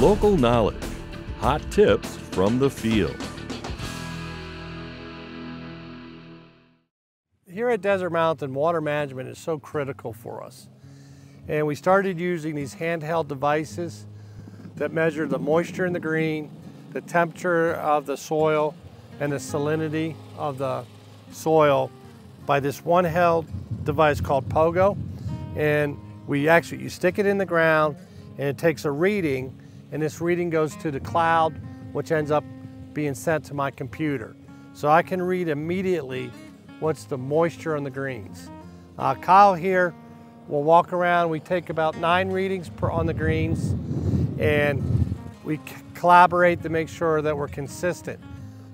Local knowledge. Hot tips from the field. Here at Desert Mountain, water management is so critical for us. And we started using these handheld devices that measure the moisture in the green, the temperature of the soil, and the salinity of the soil by this one held device called Pogo. And we actually, you stick it in the ground and it takes a reading and this reading goes to the cloud, which ends up being sent to my computer. So I can read immediately what's the moisture on the greens. Uh, Kyle here will walk around. We take about nine readings per, on the greens and we collaborate to make sure that we're consistent.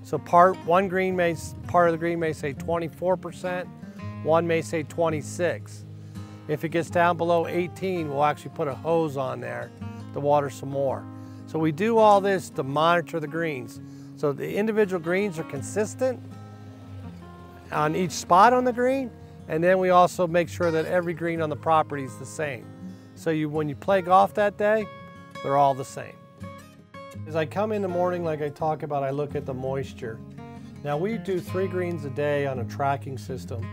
So part one green may part of the green may say 24%, one may say 26. If it gets down below 18, we'll actually put a hose on there to water some more. So we do all this to monitor the greens. So the individual greens are consistent on each spot on the green, and then we also make sure that every green on the property is the same. So you, when you play golf that day, they're all the same. As I come in the morning, like I talk about, I look at the moisture. Now we do three greens a day on a tracking system.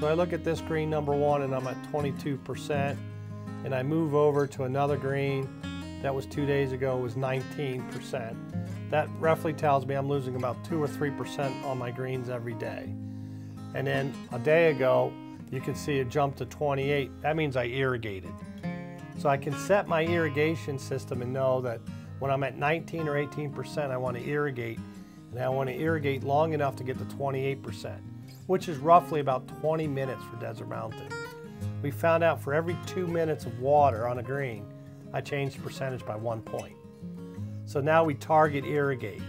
So I look at this green number one and I'm at 22% and I move over to another green that was two days ago was 19%. That roughly tells me I'm losing about two or 3% on my greens every day. And then a day ago, you can see it jumped to 28. That means I irrigated. So I can set my irrigation system and know that when I'm at 19 or 18%, I want to irrigate, and I want to irrigate long enough to get to 28%, which is roughly about 20 minutes for Desert Mountain. We found out for every two minutes of water on a green, I changed the percentage by one point. So now we target irrigate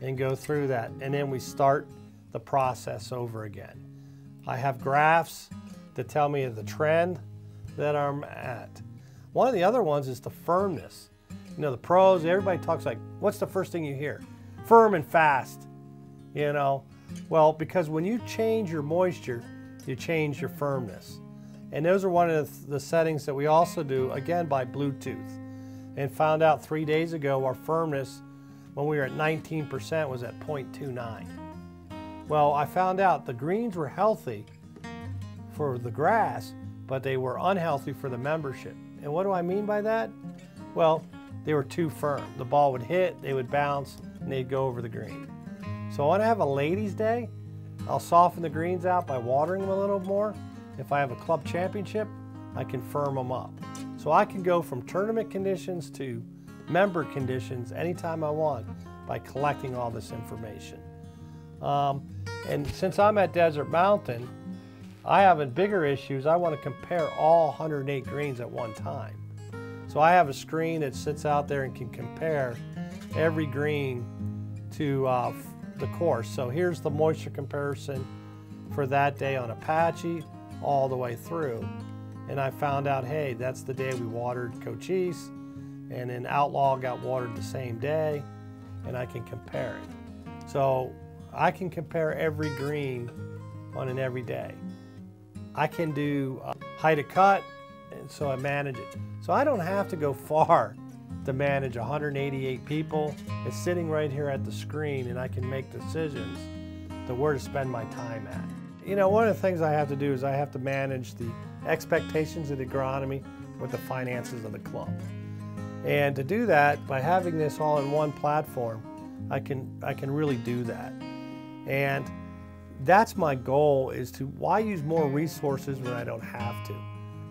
and go through that, and then we start the process over again. I have graphs that tell me the trend that I'm at. One of the other ones is the firmness. You know, the pros, everybody talks like, what's the first thing you hear? Firm and fast, you know? Well, because when you change your moisture, you change your firmness. And those are one of the settings that we also do, again, by Bluetooth. And found out three days ago our firmness when we were at 19% was at 0.29. Well, I found out the greens were healthy for the grass, but they were unhealthy for the membership. And what do I mean by that? Well, they were too firm. The ball would hit, they would bounce, and they'd go over the green. So I want to have a ladies' day. I'll soften the greens out by watering them a little more. If I have a club championship, I can firm them up. So I can go from tournament conditions to member conditions anytime I want by collecting all this information. Um, and since I'm at Desert Mountain, I have a bigger issues. I want to compare all 108 greens at one time. So I have a screen that sits out there and can compare every green to uh, the course. So here's the moisture comparison for that day on Apache all the way through. And I found out, hey, that's the day we watered Cochise, and then Outlaw got watered the same day, and I can compare it. So I can compare every green on an every day. I can do height of cut, and so I manage it. So I don't have to go far to manage 188 people. It's sitting right here at the screen and I can make decisions to where to spend my time at. You know, one of the things I have to do is I have to manage the expectations of the agronomy with the finances of the club. And to do that, by having this all in one platform, I can, I can really do that. And that's my goal is to why use more resources when I don't have to?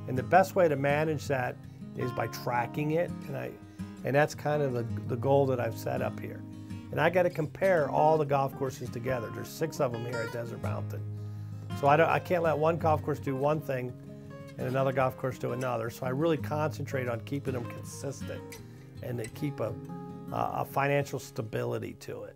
And the best way to manage that is by tracking it. And, I, and that's kind of the, the goal that I've set up here. And I got to compare all the golf courses together. There's six of them here at Desert Mountain. So I, don't, I can't let one golf course do one thing and another golf course do another. So I really concentrate on keeping them consistent and to keep a, a financial stability to it.